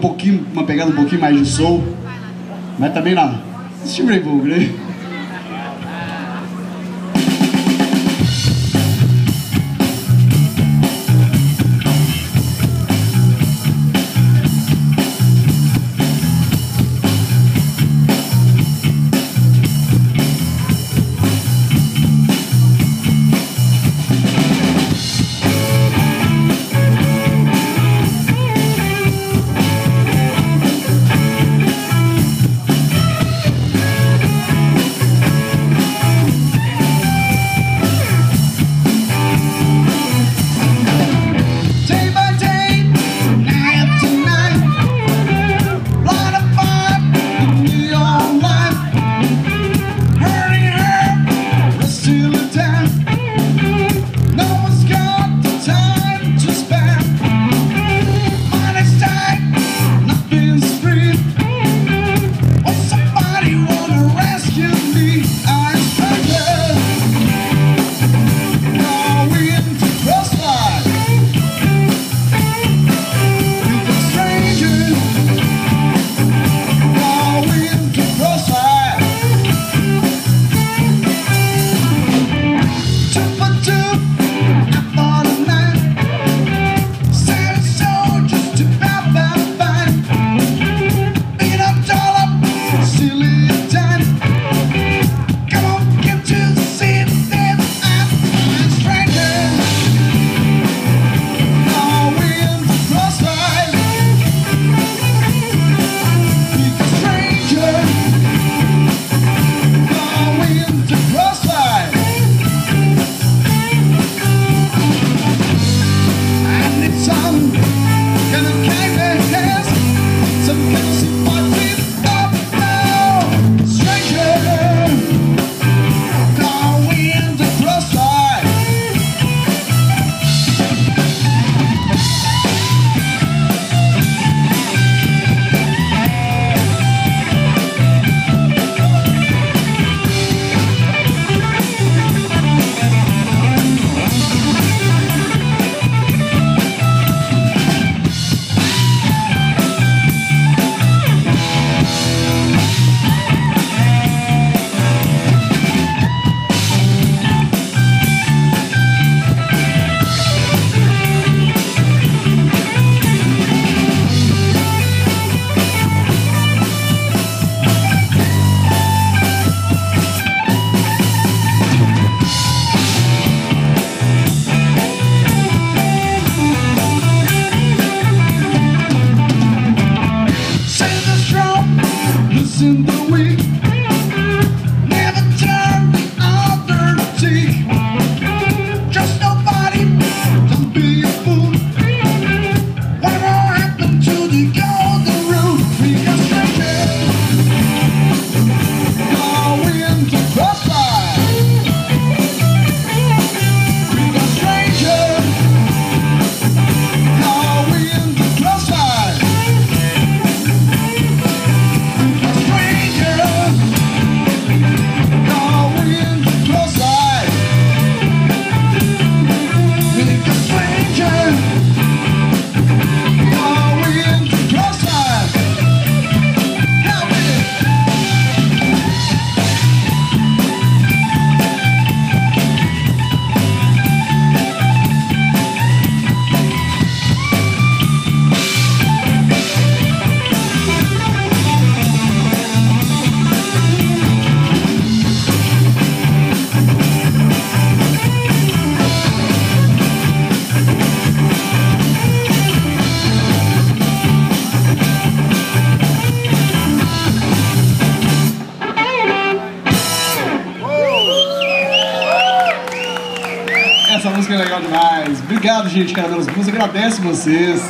um pouquinho, uma pegada um pouquinho mais de soul, mas também não. Steve Ray Vaughan, né? time. Essa música é legal demais. Obrigado, gente, Caramelos Blues. Agradece vocês.